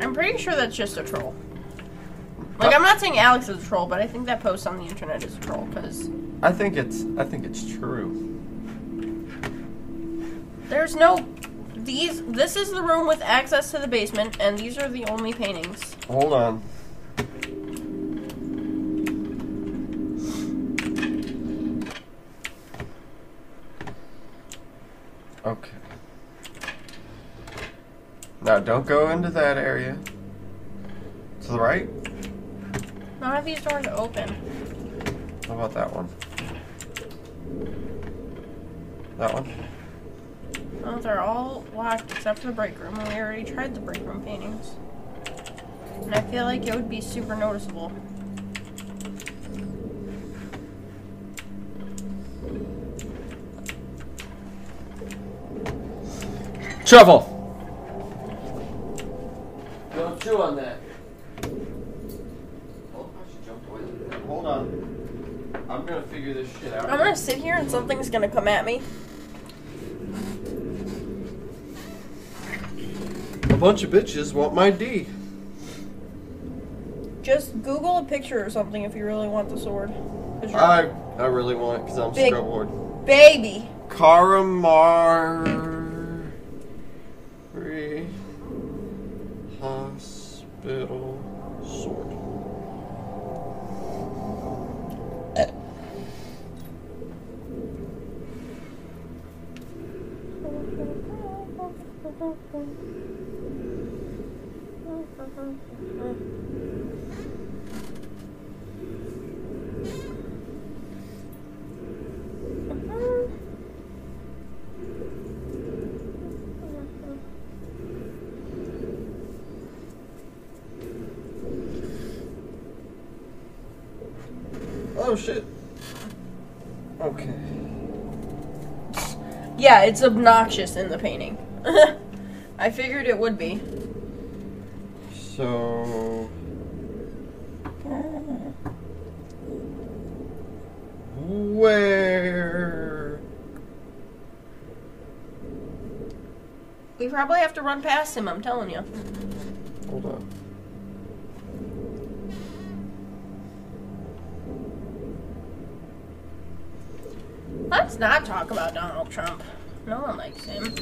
I'm pretty sure that's just a troll. Like, uh, I'm not saying Alex is a troll, but I think that post on the internet is a troll, because I think it's I think it's true. there's no... These... This is the room with access to the basement, and these are the only paintings. Hold on. Okay. Now don't go into that area. To the right? None of these doors open. How about that one? That one? Oh, they're all locked except for the break room, and we already tried the break room paintings. And I feel like it would be super noticeable. Shovel! Don't chew on that. I should jump away. Hold on. I'm gonna figure this shit out. I'm gonna sit here and something's gonna come at me. A bunch of bitches want my D. Just Google a picture or something if you really want the sword. I I really want it because I'm Big- so bored. Baby! Karamari Hospital Sword. Oh shit. Okay. Yeah, it's obnoxious in the painting. I figured it would be. So. Where? We probably have to run past him, I'm telling you. Hold on. Let's not talk about Donald Trump. No one likes him.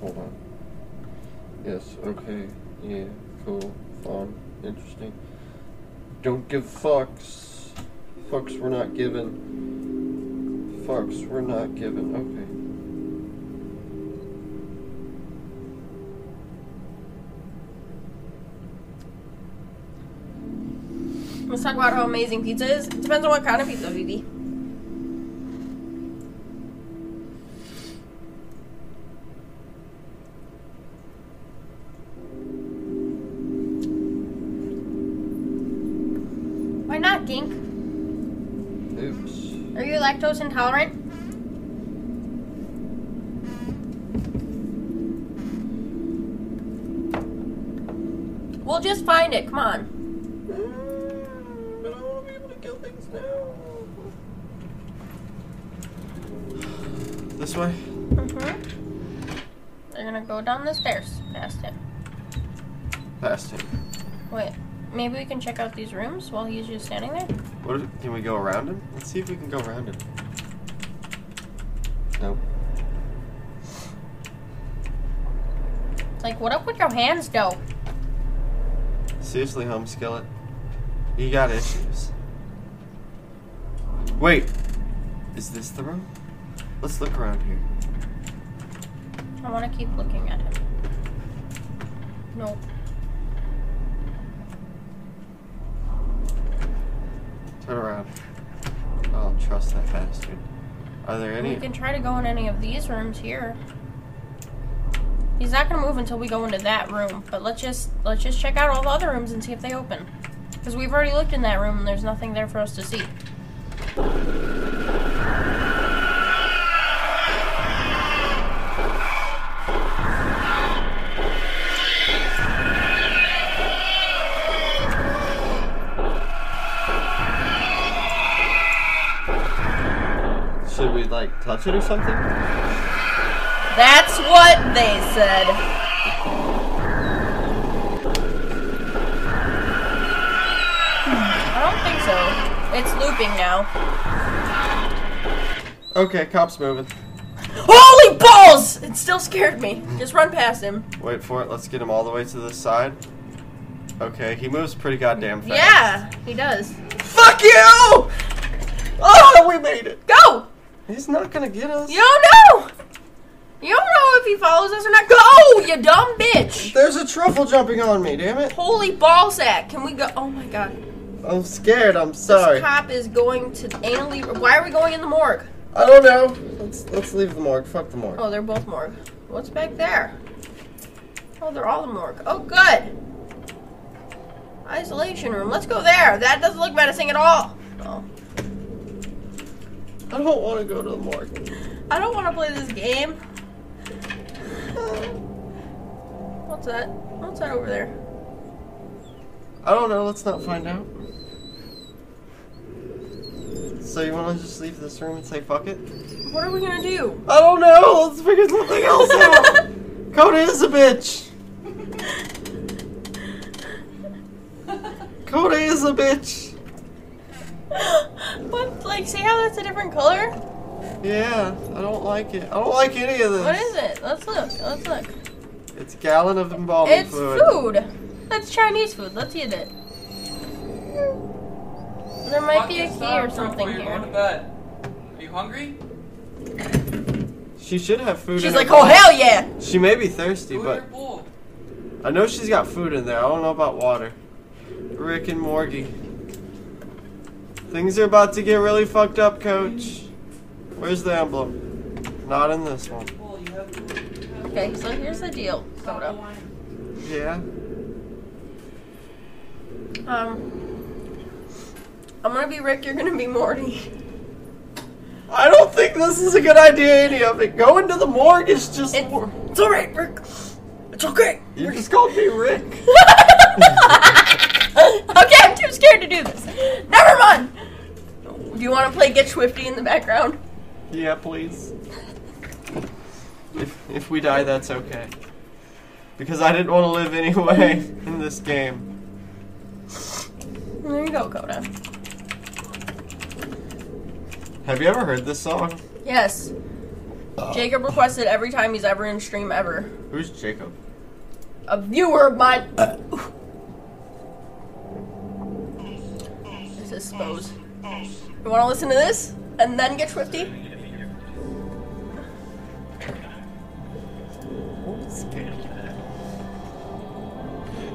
Hold on. Yes, okay. Yeah, cool. Interesting. Don't give fucks. Fucks we're not given. Fucks we're not given. Okay. Let's talk about how amazing pizza is. It depends on what kind of pizza, Vivi. Lactose intolerant? We'll just find it. Come on. Mm, but I want to be able to kill things now. This way? Mm-hmm. They're gonna go down the stairs past him. Past him. Wait, maybe we can check out these rooms while he's just standing there? What if, can we go around him? Let's see if we can go around him. Nope. It's like, what up with your hands, though? Seriously, home skillet. You got issues. Wait. Is this the room? Let's look around here. I want to keep looking at him. Nope. I'll trust that bastard. Are there any? We can try to go in any of these rooms here. He's not gonna move until we go into that room. But let's just let's just check out all the other rooms and see if they open. Because we've already looked in that room and there's nothing there for us to see. Like touch it or something? That's what they said. I don't think so. It's looping now. Okay, cop's moving. Holy balls! It still scared me. Just run past him. Wait for it. Let's get him all the way to the side. Okay, he moves pretty goddamn fast. Yeah, he does. Fuck you! Oh, we made it. Go! He's not gonna get us. You don't know! You don't know if he follows us or not. Go, you dumb bitch! There's a truffle jumping on me, damn it. Holy ball sack! Can we go? Oh my god. I'm scared. I'm sorry. This cop is going to anally. Why are we going in the morgue? I don't know. Let's let's leave the morgue. Fuck the morgue. Oh, they're both morgue. What's back there? Oh, they're all in morgue. Oh, good. Isolation room. Let's go there. That doesn't look menacing at all. Oh. I don't want to go to the morgue. I don't want to play this game. What's that? What's that over there? I don't know. Let's not find out. So you want to just leave this room and say fuck it? What are we gonna do? I don't know. Let's figure something else out. Coda is a bitch. Coda is a bitch. what? Like, see how that's a different color? Yeah, I don't like it. I don't like any of this. What is it? Let's look. Let's look. It's a gallon of embalming It's fluid. food. That's Chinese food. Let's eat it. There might be a key or something You're going to bed. Are you hungry? She should have food. She's in like, her oh bowl. hell yeah! She may be thirsty, Go but. I know she's got food in there. I don't know about water. Rick and Morgie. Things are about to get really fucked up, Coach. Where's the emblem? Not in this one. Bowl, you have food. You have Okay, so here's the deal. Soda. Yeah. Um, I'm gonna be Rick. You're gonna be Morty. I don't think this is a good idea, any of it. Going to the morgue is just. It's, it's all right, Rick. It's okay. you just called me Rick. okay, I'm too scared to do this. Never mind. Do you want to play Get Schwifty in the background? Yeah, please. If if we die, that's okay. Because I didn't want to live anyway in this game. There you go, Coda. Have you ever heard this song? Yes. Jacob requested every time he's ever in stream ever. Who's Jacob? A viewer of mine. this is Spose. You want to listen to this and then get Schwifty?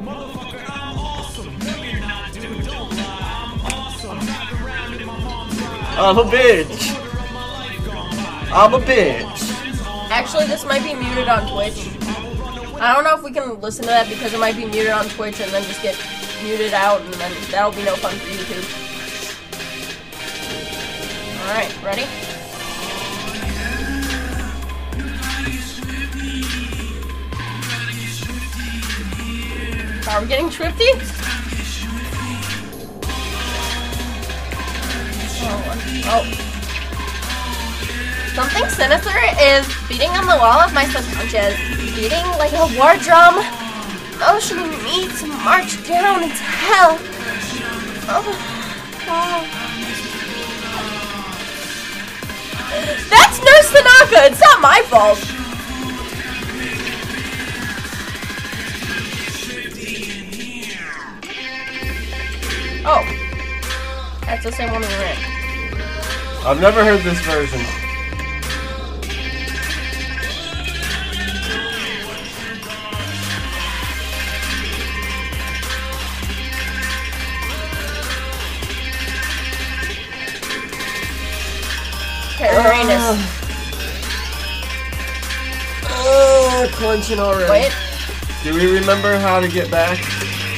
Motherfucker, I'm awesome. No, you're not, dude. Don't lie. I'm awesome. Driving around in my mom's ride. I'm a bitch. Quarter of my life gone by. I'm a bitch. Actually, this might be muted on Twitch. I don't know if we can listen to that because it might be muted on Twitch and then just get muted out, and then that'll be no fun for YouTube. Alright, ready? Are we getting Schwifty? Oh, oh. Something sinister is beating on the wall of my subconscious, beating like a war drum, motioning me to march down into hell. Oh, oh. That's Nurse Tanaka. It's not my fault. Oh, that's the same one we in. I've never heard this version. Uranus. Oh, ah. ah, clenching already. Wait, Do we remember how to get back?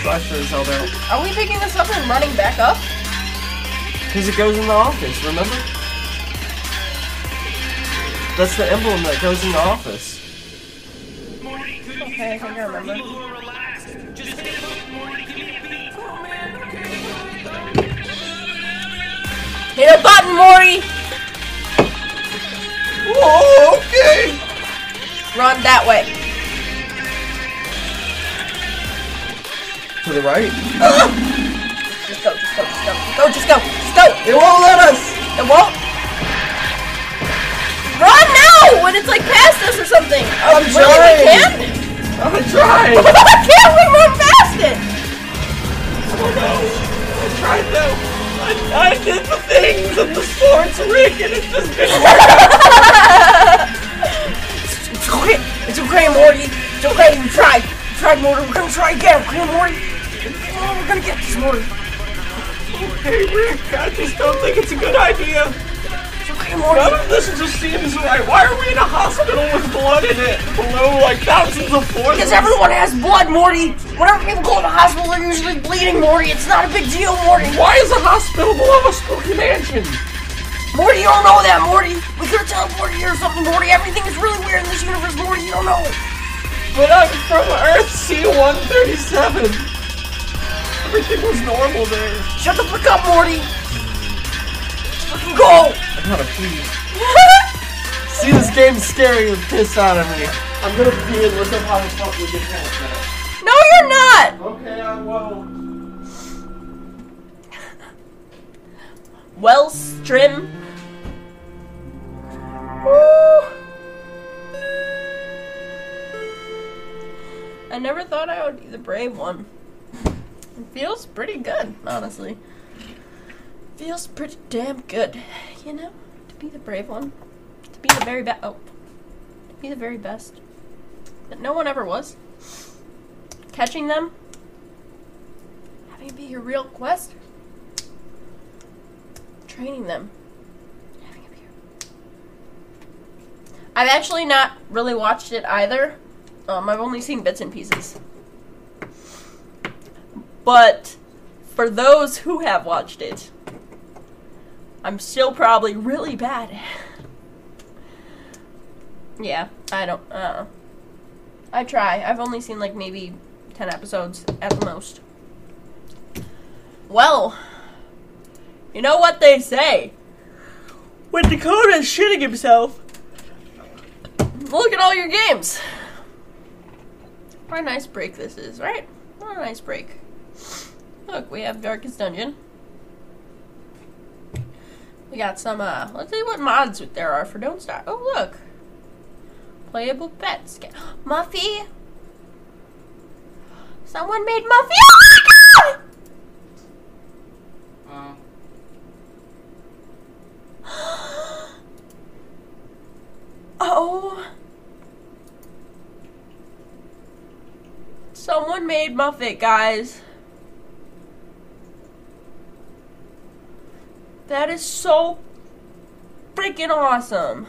Slasher is held out. are we picking this up and running back up? Because it goes in the office, remember? That's the emblem that goes in the office. Morty, could you Okay, I think I remember. people who are relaxed? Just hit him up, Morty. Give me a beat. Man. Okay. Hit a button, Maury! Whoa, okay. Run that way. To the right? Ah! Just go, just go, just go, just go, just go, just go. It won't let us. It won't. Run now when it's like past us or something. I'm Wait, trying. We can? I'm trying. Can't we run past it? Oh no. I tried though. I, I did the things and the sports rig and it just didn't! It's okay. It's okay, Morty. It's okay. We tried. We tried, Morty. We're gonna try again. Okay, Morty. Oh, we're gonna get this, Morty. Hey Rick, I just don't think it's a good idea. It's okay, Morty. None of this just seems right. Why are we in a hospital with blood in it? Below like thousands of floors? Because everyone has blood, Morty. Whenever people go to the hospital, they're usually bleeding, Morty. It's not a big deal, Morty. Why is a hospital below a spooky mansion? Morty, you don't know that, Morty. We could have teleported here or something, Morty. Everything is really weird in this universe, Morty. You don't know. But I'm from Earth C-137. Everything was normal there. Shut the fuck up, Morty. Fucking go. I gotta pee. See, this game's scary the piss out of me. I'm gonna pee and look up how the fuck we get past that. No, you're not. Okay, I won't. Well, Strim. Woo. I never thought I would be the brave one. It feels pretty good, honestly. Feels pretty damn good, you know, to be the brave one, to be the very best. Oh, to be the very best that no one ever was. Catching them, having it be your real quest, training them, having it be your. I've actually not really watched it either. Um, I've only seen bits and pieces. But for those who have watched it, I'm still probably really bad. yeah, I don't. Uh, I try. I've only seen like maybe ten episodes at the most. Well, you know what they say. When Dakota's shitting himself, look at all your games. What a nice break this is, right? What a nice break. Look, we have Darkest Dungeon. We got some, uh, let's see what mods there are for Don't Starve. Oh, look. Playable pets. Muffy. Someone made Muffy. Oh my god! Oh. Someone made Muffet, guys. That is so freaking awesome.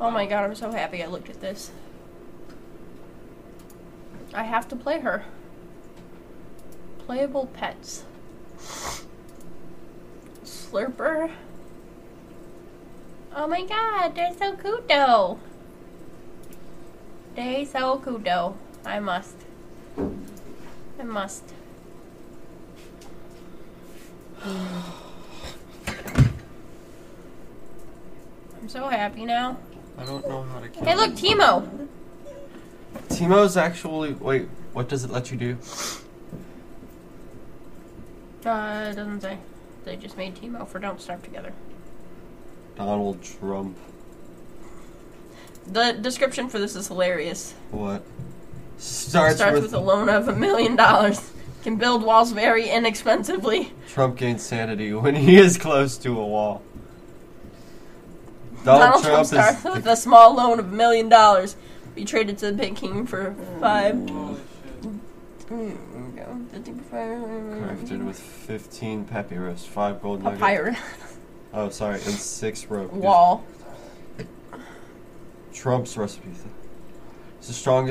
Oh my god, I'm so happy I looked at this. I have to play her. Playable pets. Slurper. Oh my god, they're so cute though. They're so cute though. I must. I must. I'm so happy now. I don't know how to kill Hey look, Teemo! Teemo's actually. Wait, what does it let you do? Uh, it doesn't say. They just made Teemo for Don't Starve Together. Donald Trump. The description for this is hilarious. What? Starts, Starts with, with a loan of a million dollars. Can build walls very inexpensively. Trump gains sanity when he is close to a wall. Donald, Donald Trump Trump, starts is. with a small loan of a million dollars. Be traded to the Pig King for five. holy. Crafted with 15 papyrus, 5 gold nuggets. Papyrus Oh, sorry, and 6 rope. wall. Trump's recipe. It's the strongest.